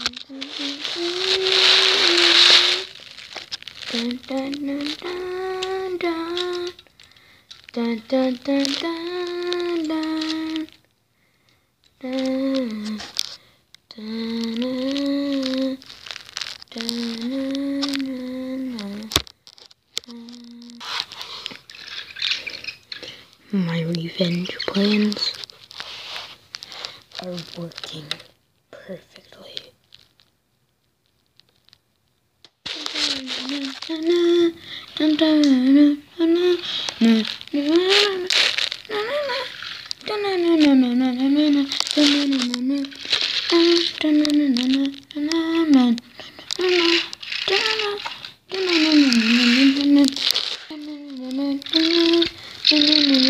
Dun dun dun dun dun. Dun dun dun dun dun. Dun. Dun, dun. My revenge plans are working perfectly. Mm-hmm.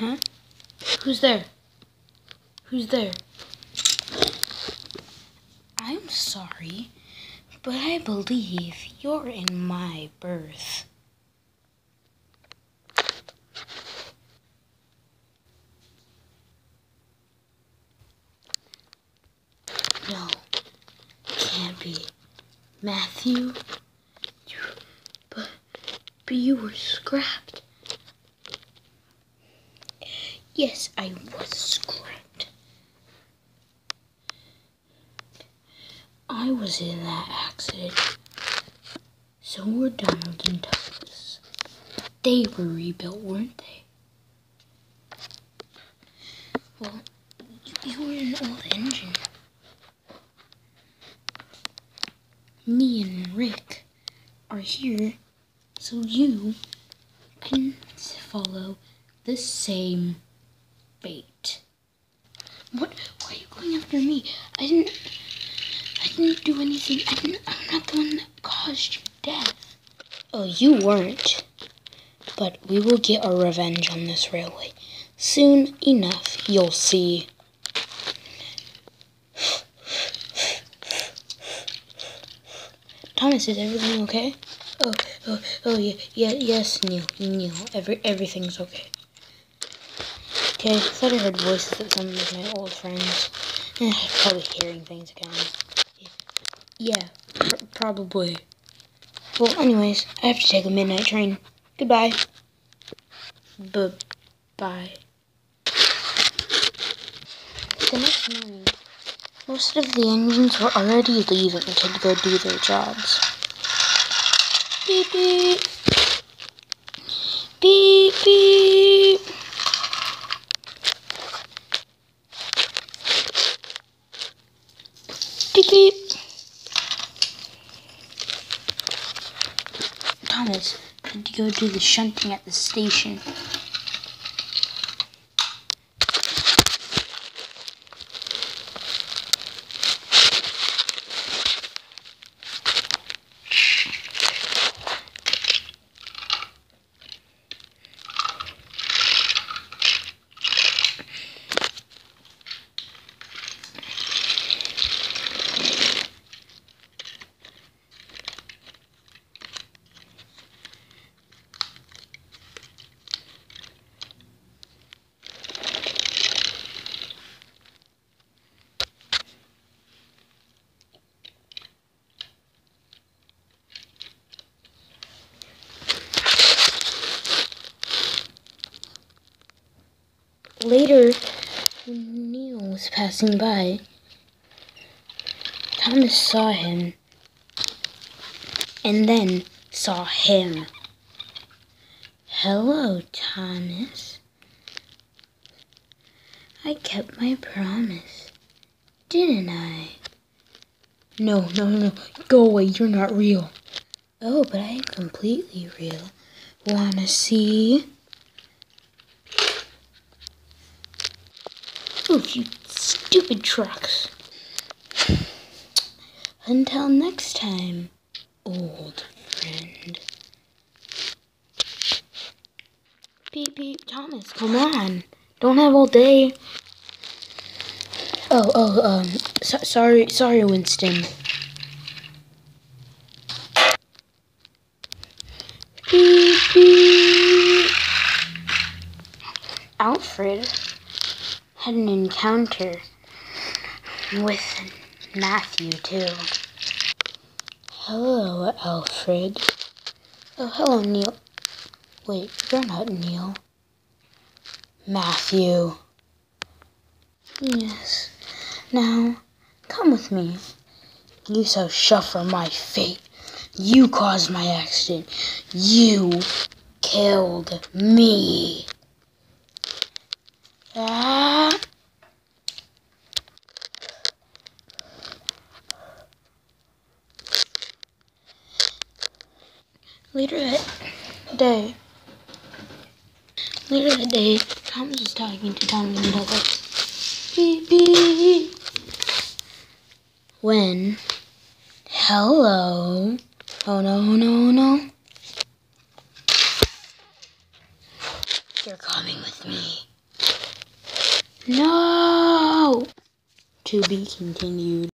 Huh? Who's there? Who's there? I'm sorry, but I believe you're in my berth. No, can't be. Matthew, you, but, but you were scrapped. Yes, I was scrapped. I was in that accident. So were Donald and Douglas. They were rebuilt, weren't they? Well, you were an old engine. Me and Rick are here so you can follow the same bait. What? Why are you going after me? I didn't. I didn't do anything. I didn't. I'm not the one that caused your death. Oh, you weren't. But we will get our revenge on this railway. Soon enough, you'll see. Thomas, is everything okay? Oh, oh, oh, yeah, yeah, yes, Neil, Neil, every, everything's okay. Okay, I thought I heard voices at some of my old friends. Eh, probably hearing things again. Yeah, pr probably. Well, anyways, I have to take a midnight train. Goodbye. B-bye. The next morning, most of the engines were already leaving to go do their jobs. Beep beep. Beep beep. Thomas had to go do the shunting at the station. Later, when Neil was passing by, Thomas saw him and then saw him. Hello, Thomas. I kept my promise, didn't I? No, no, no. Go away. You're not real. Oh, but I am completely real. Wanna see? Oh, you stupid trucks. Until next time, old friend. Beep beep, Thomas, come on. Don't have all day. Oh, oh, um, so, sorry, sorry, Winston. Beep beep. Alfred had an encounter with Matthew, too. Hello, Alfred. Oh, hello, Neil. Wait, you're not Neil. Matthew. Yes. Now, come with me. You shall suffer my fate. You caused my accident. You killed me. Later that day, later that day, Thomas was talking to Tommy and Douglas. When, hello, oh no, no, no. You're coming with me. No! To be continued.